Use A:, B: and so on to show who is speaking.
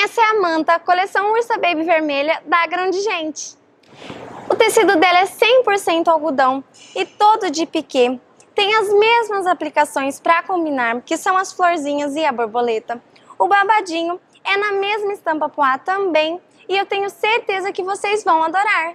A: Essa é a manta coleção Ursa Baby Vermelha da Grande Gente. O tecido dela é 100% algodão e todo de piquê. Tem as mesmas aplicações para combinar, que são as florzinhas e a borboleta. O babadinho é na mesma estampa poá também e eu tenho certeza que vocês vão adorar.